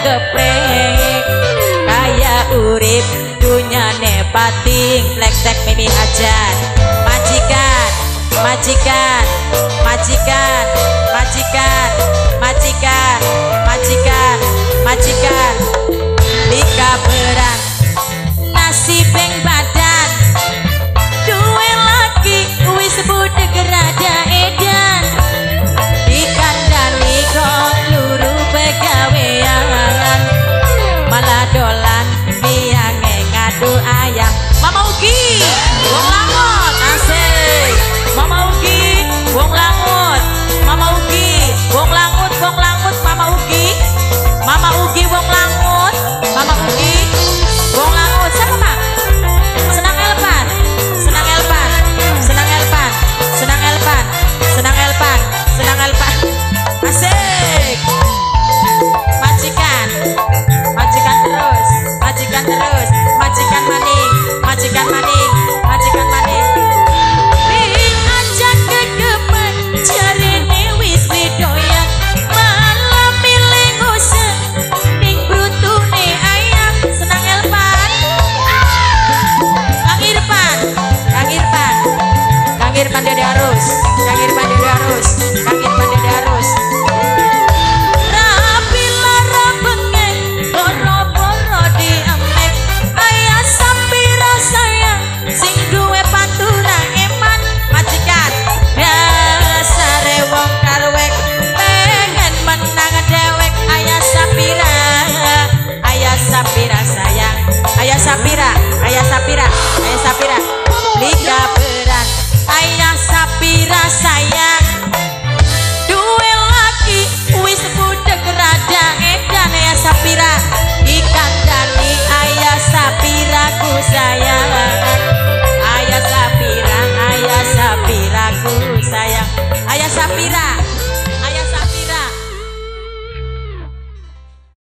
geprek kaya urip dunyane pating leksek mimi majikan majikan majikan majikan dodolan biange ngadu ayam. Mama ugi wong Yaya Shapira.